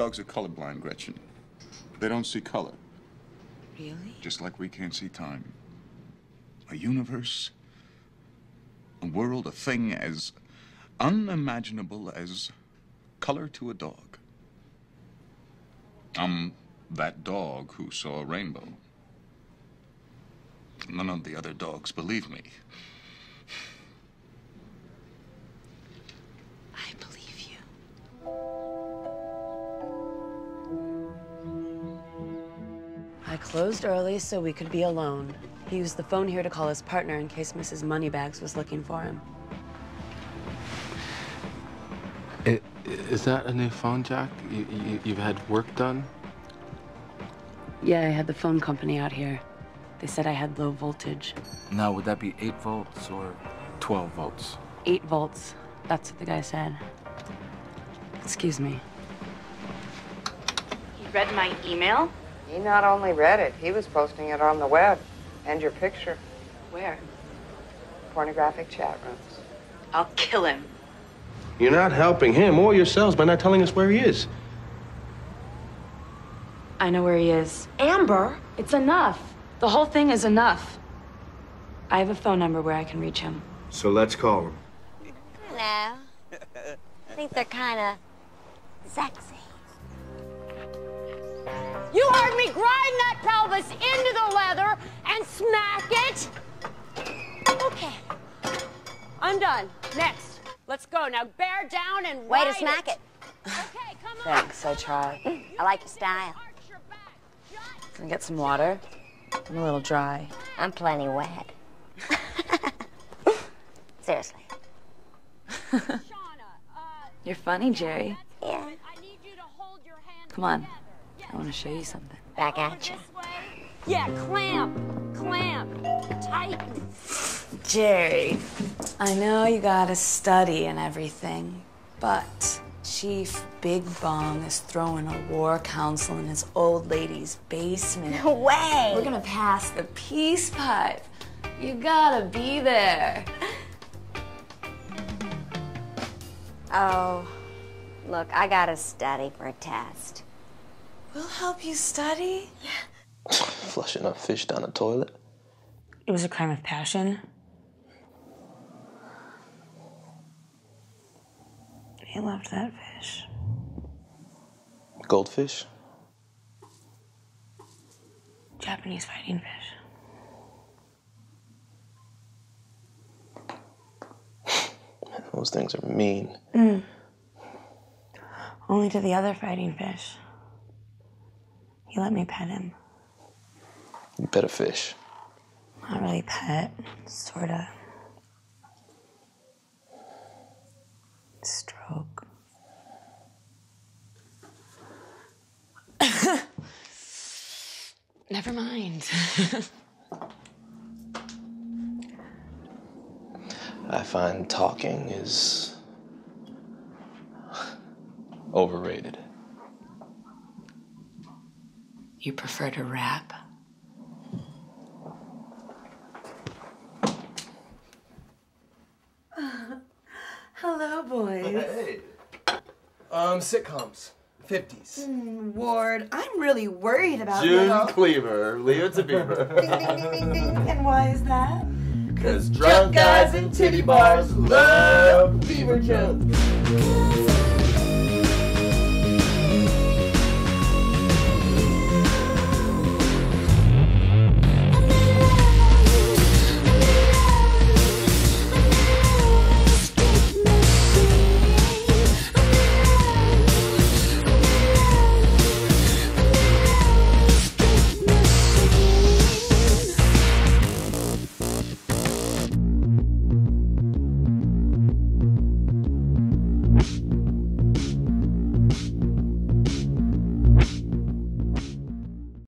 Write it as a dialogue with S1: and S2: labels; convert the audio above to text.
S1: dogs are colorblind, Gretchen. They don't see color.
S2: Really?
S1: Just like we can't see time. A universe, a world, a thing as unimaginable as color to a dog. I'm that dog who saw a rainbow. None of the other dogs believe me.
S2: Closed early so we could be alone. He used the phone here to call his partner in case Mrs. Moneybags was looking for him.
S3: I- Is that a new phone, Jack? You, you, you've had work done?
S2: Yeah, I had the phone company out here. They said I had low voltage.
S3: Now, would that be 8 volts or 12 volts?
S2: Eight volts. That's what the guy said. Excuse me.
S4: He read my email?
S5: He not only read it, he was posting it on the web. And your picture.
S4: Where?
S5: Pornographic chat rooms.
S4: I'll kill him.
S6: You're not helping him or yourselves by not telling us where he is.
S4: I know where he is. Amber, it's enough. The whole thing is enough. I have a phone number where I can reach him.
S6: So let's call him.
S7: Hello.
S8: That into the leather and smack it. Okay. I'm done. Next. Let's go. Now bear down and
S7: Way to smack it.
S8: Okay, come on.
S2: Thanks, I tried.
S7: Mm, I like your style.
S8: Arch your.
S2: Can I get some water? I'm a little dry.
S7: I'm plenty wet. Seriously.
S4: You're funny, Jerry.
S7: Yeah.
S8: I need you to hold your hand
S2: Come on. I want to show you something.
S7: Back at you.
S8: This way. Yeah, clamp. Clamp. Tighten.
S2: Jerry, I know you gotta study and everything, but Chief Big Bong is throwing a war council in his old lady's basement.
S7: No way.
S2: We're gonna pass the peace pipe. You gotta be there.
S7: Oh, look, I gotta study for a test.
S2: We'll help you study.
S3: Flushing a fish down a toilet?
S2: It was a crime of passion. He loved that fish.
S3: Goldfish?
S2: Japanese fighting fish.
S3: Those things are mean. Mm.
S2: Only to the other fighting fish. He let me pet him.
S3: You bet a fish.
S2: Not really pet, sorta. Stroke. Never mind.
S3: I find talking is overrated.
S2: you prefer to rap?
S9: Um, sitcoms. 50s.
S10: Ward, I'm really worried about
S9: June
S10: little.
S9: Cleaver, Leo Tabima.
S10: Ding, ding, ding, ding, ding. And why is that?
S9: Cause drunk guys in titty bars love fever jokes.